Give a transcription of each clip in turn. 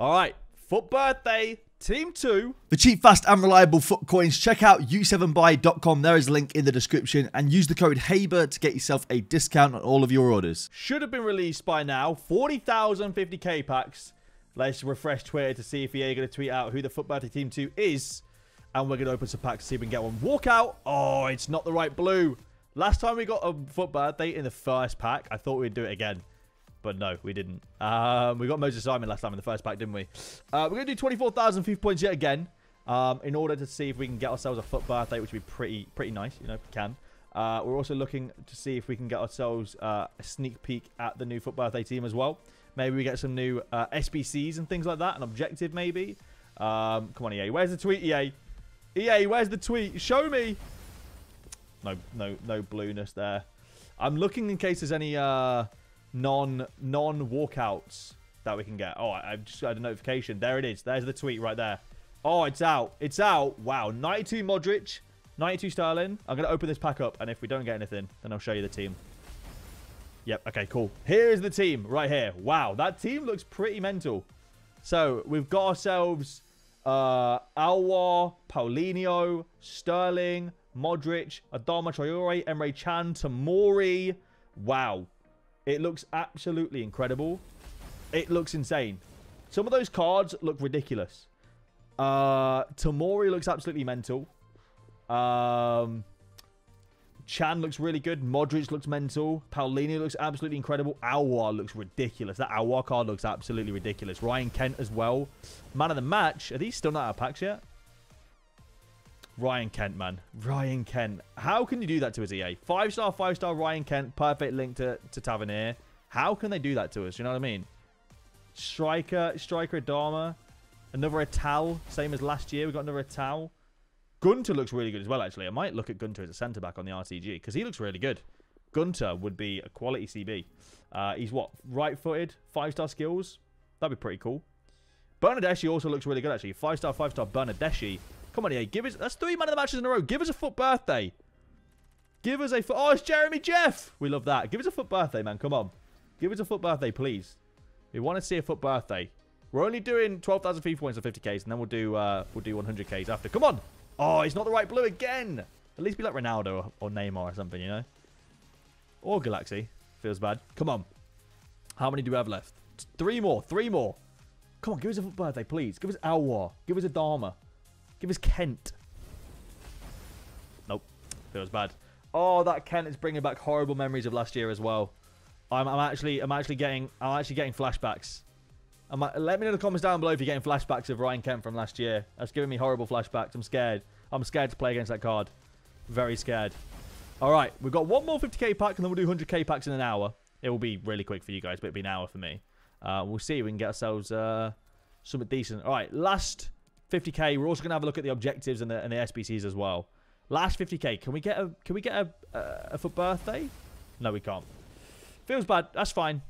All right, FUT birthday, team two. For cheap, fast, and reliable FUT coins, check out u7buy.com. There is a link in the description and use the code HABER to get yourself a discount on all of your orders. Should have been released by now. 40,000 50k packs. Let's refresh Twitter to see if EA going to tweet out who the FUT birthday team two is. And we're going to open some packs to see if we can get one. Walk out. Oh, it's not the right blue. Last time we got a FUT birthday in the first pack, I thought we'd do it again. But no, we didn't. Um, we got Moses Simon last time in the first pack, didn't we? Uh, we're going to do 24,000 FIFA points yet again. Um, in order to see if we can get ourselves a FUT birthday, which would be pretty pretty nice, you know, if we can. Uh, we're also looking to see if we can get ourselves uh, a sneak peek at the new FUT birthday team as well. Maybe we get some new uh, SBCs and things like that, an objective maybe. Um, come on, EA. Where's the tweet, EA? EA, where's the tweet? Show me. No, no, no blueness there. I'm looking in case there's any uh, non non walkouts that we can get. Oh, I, have just got a notification. There it is. There's the tweet right there. Oh, it's out. It's out. Wow. 92 Modric, 92 Sterling. I'm going to open this pack up, and if we don't get anything, then I'll show you the team. Yep. Okay, cool. Here's the team right here. Wow. That team looks pretty mental. So, we've got ourselves uh, Aouar, Paulinho, Sterling, Modric, Adama Traore, Emre Can, Tomori. Wow. It looks absolutely incredible. It looks insane. Some of those cards look ridiculous. Uh, Tomori looks absolutely mental. Um, Chan looks really good. Modric looks mental. Paulinho looks absolutely incredible. Aouar looks ridiculous. That Aouar card looks absolutely ridiculous. Ryan Kent as well. Man of the match. Are these still not out of packs yet? Ryan Kent, man. Ryan Kent. How can you do that to us, EA? Five star, five star Ryan Kent. Perfect link to, to Tavernier. How can they do that to us? You know what I mean? Striker, Striker Adama. Another Atal. Same as last year. we got another Atal. Gunter looks really good as well, actually. I might look at Gunter as a centre back on the RTG because he looks really good. Gunter would be a quality CB. Uh, he's what? Right footed, five star skills. That'd be pretty cool. Bernardeschi also looks really good, actually. Five star, five star Bernardeschi. Come on, EA. Give us. That's three man of the matches in a row. Give us a FUT birthday. Give us a FUT. Oh, it's Jeremy Jeff. We love that. Give us a FUT birthday, man. Come on. Give us a FUT birthday, please. We want to see a FUT birthday. We're only doing 12,000 FIFA points on 50Ks, and then we'll do uh, we'll do 100Ks after. Come on. Oh, he's not the right blue again. At least be like Ronaldo or, Neymar or something, you know? Or Galaxy. Feels bad. Come on. How many do we have left? Three more. Three more. Come on, give us a FUT birthday, please. Give us Aouar. Give us Adama. Give us Kent. Nope. Feels bad. Oh, that Kent is bringing back horrible memories of last year as well. I'm, I'm actually, I'm actually getting, I'm actually getting flashbacks. I'm, let me know in the comments down below if you're getting flashbacks of Ryan Kent from last year. That's giving me horrible flashbacks. I'm scared. I'm scared to play against that card. Very scared. All right, we've got one more 50k pack, and then we'll do 100k packs in an hour. It will be really quick for you guys, but it'll be an hour for me. Uh, we'll see if we can get ourselves uh, something decent. All right, last 50k. We're also going to have a look at the objectives and the, and the SBCs as well. Last 50k. Can we get a can we get a, a, a for birthday? No, we can't. Feels bad. That's fine.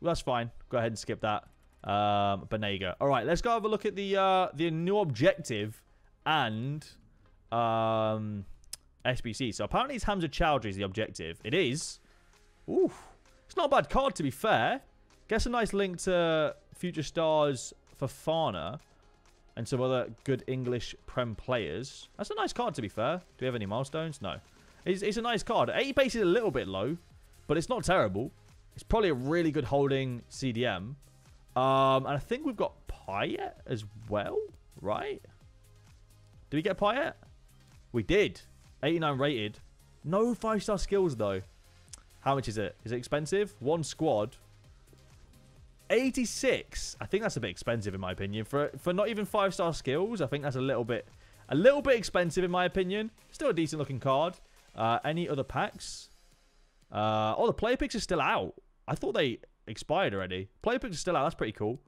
That's fine. Go ahead and skip that. Um, Banega. All right, let's go have a look at the uh, the new objective and um, SBC. So apparently it's Hamza Choudhury is the objective. It is. Ooh, it's not a bad card to be fair. Guess a nice link to Future Stars Fofana and some other good English Prem players. That's a nice card, to be fair. Do we have any milestones? No. It's, it's a nice card. 80 pace is a little bit low, but it's not terrible. It's probably a really good holding CDM. Um, and I think we've got Payet as well, right? Did we get Payet? We did. 89 rated. No 5-star skills, though. How much is it? Is it expensive? One squad. 86. I think that's a bit expensive in my opinion. For for not even five star skills, I think that's a little bit a little bit expensive in my opinion. Still a decent looking card. Uh, any other packs? Uh, oh, the player picks are still out. I thought they expired already. Player picks are still out. That's pretty cool.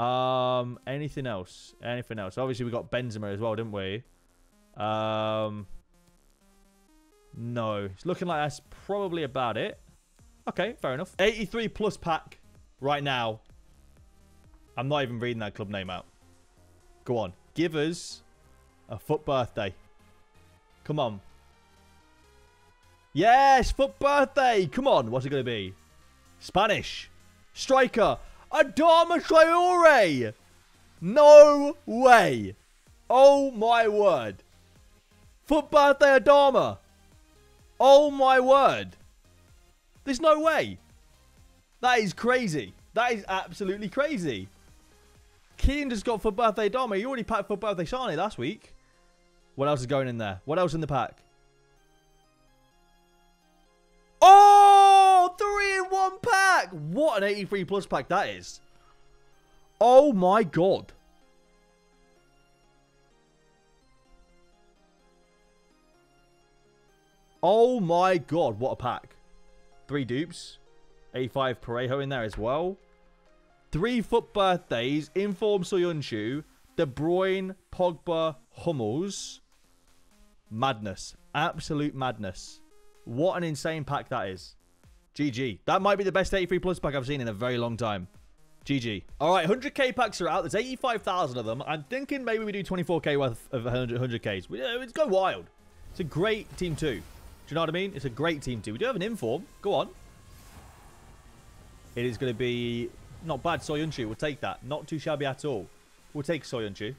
Um, anything else? Anything else? Obviously, we got Benzema as well, didn't we? Um, no. It's looking like that's probably about it. Okay, fair enough. 83 plus pack right now. I'm not even reading that club name out. Go on. Give us a FUT birthday. Come on. Yes, FUT birthday. Come on. What's it going to be? Spanish. Striker. Adama Traore. No way. Oh my word. FUT birthday Adama. Oh my word. There's no way. That is crazy. That is absolutely crazy. Keen just got for birthday Adama. You already packed for birthday Sane last week. What else is going in there? What else in the pack? Oh, three in one pack. What an 83 plus pack that is. Oh my god. Oh my god, what a pack. Three dupes. 85 Parejo in there as well. Three FUT birthdays. Inform Soyuncu. De Bruyne, Pogba, Hummels. Madness. Absolute madness. What an insane pack that is. GG. That might be the best 83 plus pack I've seen in a very long time. GG. All right, 100k packs are out. There's 85,000 of them. I'm thinking maybe we do 24k worth of 100, 100ks. It's go wild. It's a great team too. Do you know what I mean? It's a great team too. We do have an inform. Go on. It is going to be not bad. Soyuncu. We'll take that. Not too shabby at all. We'll take Soyuncu.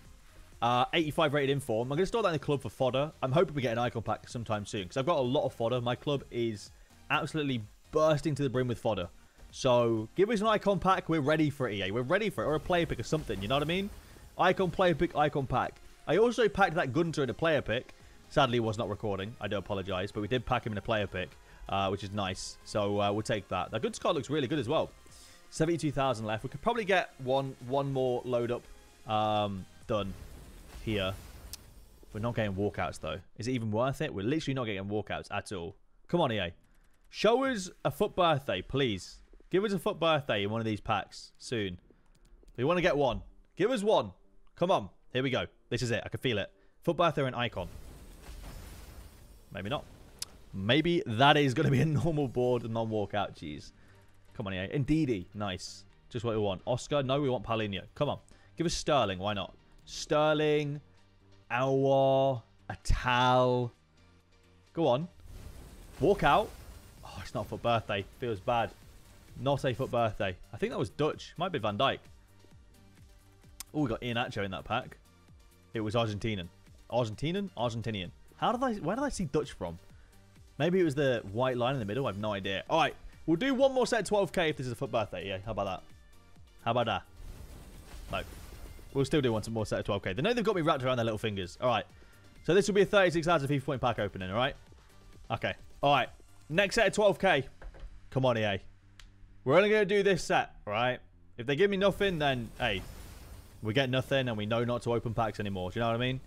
Uh, 85 rated inform. I'm going to store that in the club for fodder. I'm hoping we get an icon pack sometime soon because I've got a lot of fodder. My club is absolutely bursting to the brim with fodder. So give us an icon pack. We're ready for it, EA. We're ready for it. Or a player pick or something. You know what I mean? Icon, player pick, icon pack. I also packed that Gunter in a player pick. Sadly, was not recording. I do apologize. But we did pack him in a player pick, uh, which is nice. So uh, we'll take that. That good card looks really good as well. 72,000 left. We could probably get one one more load up um, done here. We're not getting walkouts, though. Is it even worth it? We're literally not getting walkouts at all. Come on, EA. Show us a FUT birthday, please. Give us a FUT birthday in one of these packs soon. We want to get one. Give us one. Come on. Here we go. This is it. I can feel it. FUT birthday and icon. Maybe not. Maybe that is going to be a normal board and non-walkout. Jeez. Come on, EA. Indeedy. Nice. Just what we want. Oscar. No, we want Paulinho. Come on. Give us Sterling. Why not? Sterling. Aouar. Atal. Go on. Walk out. Oh, it's not for birthday. Feels bad. Not a FUT birthday. I think that was Dutch. Might be Van Dijk. Oh, we got Iheanacho in that pack. It was Argentinian. Argentinian? Argentinian. How did I... Where did I see Dutch from? Maybe it was the white line in the middle. I have no idea. All right. We'll do one more set 12k if this is a FUT birthday. Yeah, how about that? How about that? No. We'll still do one more set of 12k. They know they've got me wrapped around their little fingers. All right. So this will be a 36 hours of FIFA point pack opening, all right? Okay. All right. Next set of 12k. Come on, EA. We're only going to do this set, right? If they give me nothing, then, hey, we get nothing and we know not to open packs anymore. Do you know what I mean?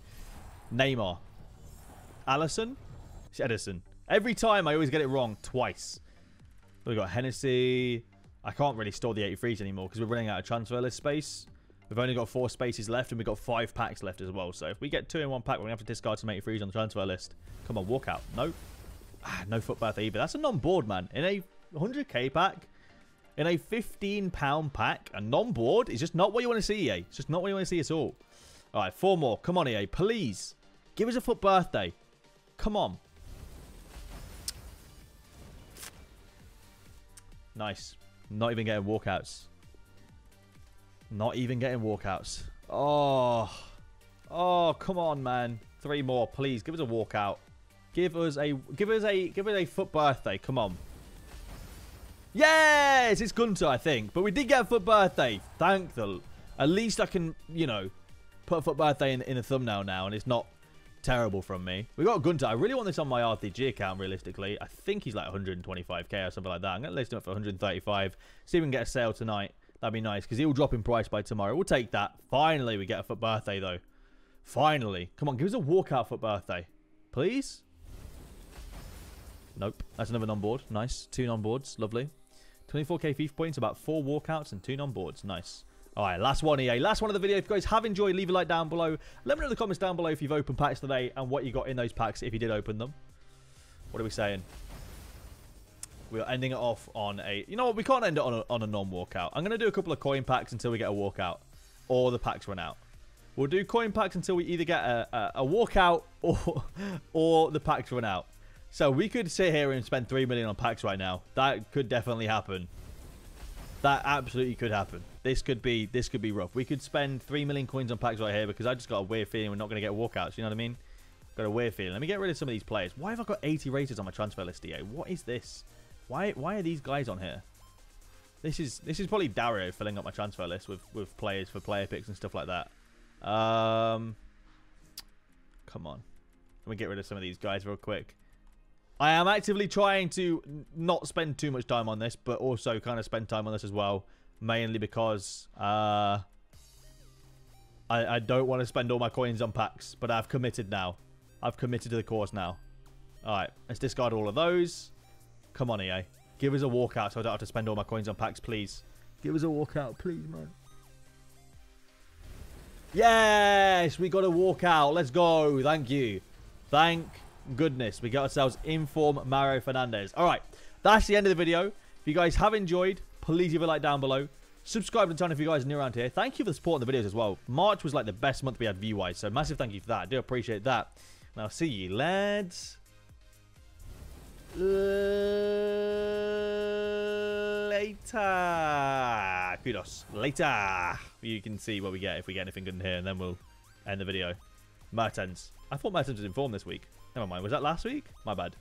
Neymar. Alisson? It's Ederson. Every time I always get it wrong twice. We've got Hennessy. I can't really store the 83s anymore because we're running out of transfer list space. We've only got four spaces left and we've got five packs left as well. So if we get two in one pack, we're going to have to discard some 83s on the transfer list. Come on, walk out. No. Ah, no FUT birthday either. That's a non-board, man. In a 100k pack, in a 15 pound pack, a non-board is just not what you want to see, EA. It's just not what you want to see at all. All right, four more. Come on, EA. Please. Give us a FUT birthday. Come on. Nice. Not even getting walkouts. Not even getting walkouts. Oh. Oh, come on, man. Three more, please. Give us a walkout. Give us a give us a give us a FUT birthday. Come on. Yes, it's Gunter, I think. But we did get a FUT birthday. Thank the at least I can, you know, put a FUT birthday in, in the thumbnail now and it's not terrible from me. We got Gunter. I really want this on my RTG account, realistically. I think he's like 125k or something like that. I'm going to list him up for 135. See if we can get a sale tonight. That'd be nice, because he'll drop in price by tomorrow. We'll take that. Finally, we get a FUT birthday, though. Finally. Come on, give us a walkout FUT birthday. Please? Nope. That's another non-board. Nice. Two non-boards. Lovely. 24k FIFA points, about four walkouts and two non-boards. Nice. All right, last one, EA. Last one of the video. If you guys have enjoyed, leave a like down below. Let me know in the comments down below if you've opened packs today and what you got in those packs if you did open them. What are we saying? We're ending it off on a... You know what? We can't end it on a, on a non-walkout. I'm going to do a couple of coin packs until we get a walkout. Or the packs run out. We'll do coin packs until we either get a, a, a walkout or, or the packs run out. So we could sit here and spend 3 million on packs right now. That could definitely happen. That absolutely could happen. This could be this could be rough. We could spend 3 million coins on packs right here because I just got a weird feeling we're not going to get walkouts. You know what I mean? Got a weird feeling. Let me get rid of some of these players. Why have I got 80 rated on my transfer list, EA? What is this? Why why are these guys on here? This is this is probably Dario filling up my transfer list with, with players for player picks and stuff like that. Um, come on. Let me get rid of some of these guys real quick. I am actively trying to not spend too much time on this, but also kind of spend time on this as well. Mainly because uh, I, I don't want to spend all my coins on packs, but I've committed now. I've committed to the course now. Alright, let's discard all of those. Come on, EA. Give us a walkout so I don't have to spend all my coins on packs, please. Give us a walkout, please, man. Yes, we got a walkout. Let's go. Thank you. Thank goodness. We got ourselves Inform Mário Fernandes. All right, that's the end of the video. If you guys have enjoyed, please leave a like down below. Subscribe to the channel if you guys are new around here. Thank you for the support in the videos as well. March was like the best month we had view-wise, so massive thank you for that. I do appreciate that. And I'll see you, lads. Later. Kudos. Later. You can see what we get if we get anything good in here, and then we'll end the video. Mertens. I thought Mertens was informed this week. Never mind. Was that last week? My bad.